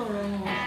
走了哦。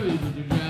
food with your jacket.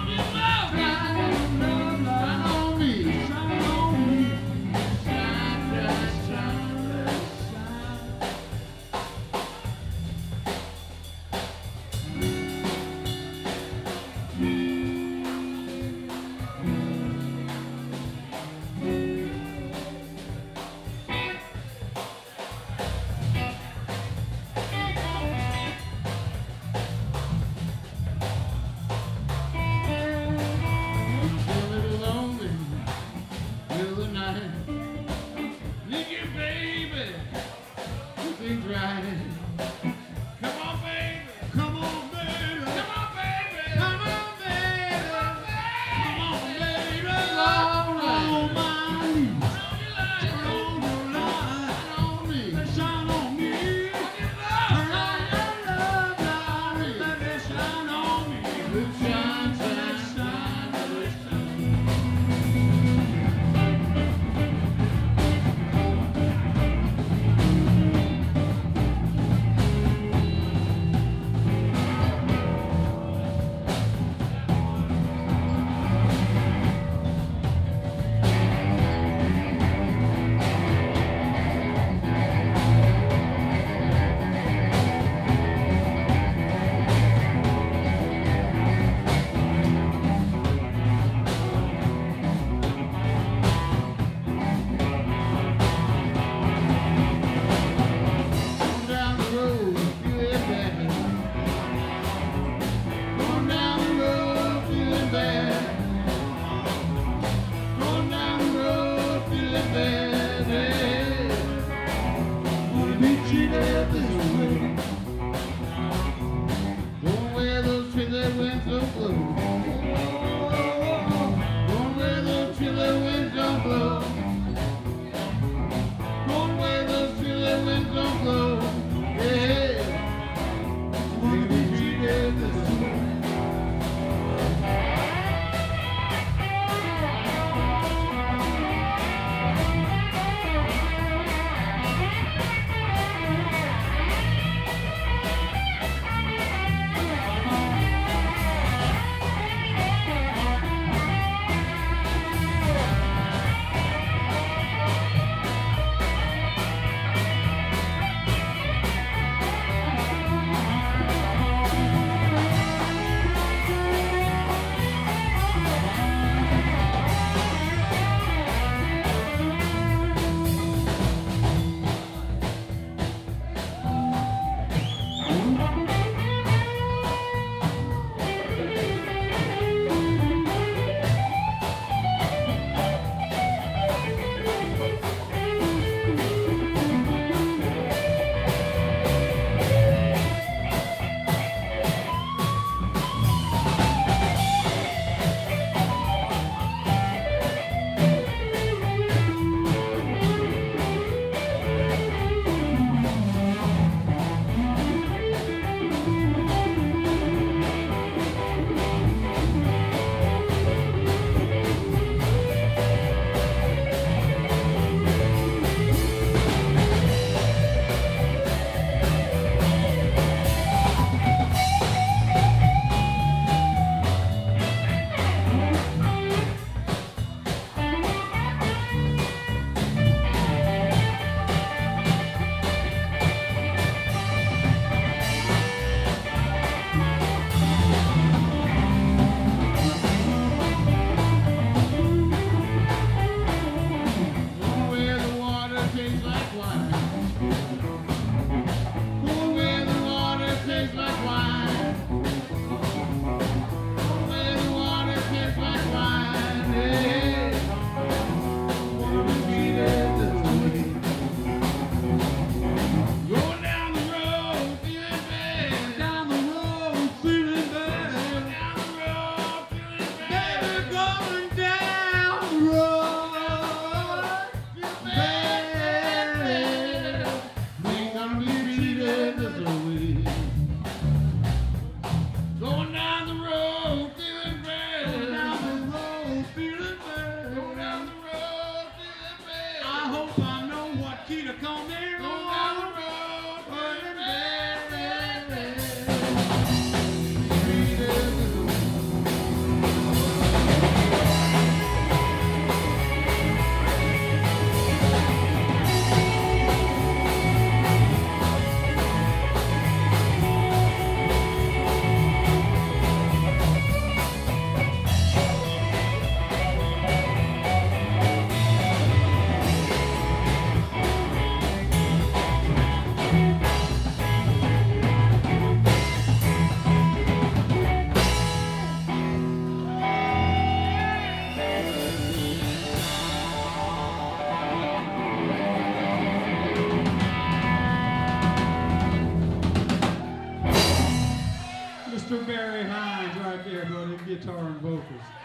guitar and vocals.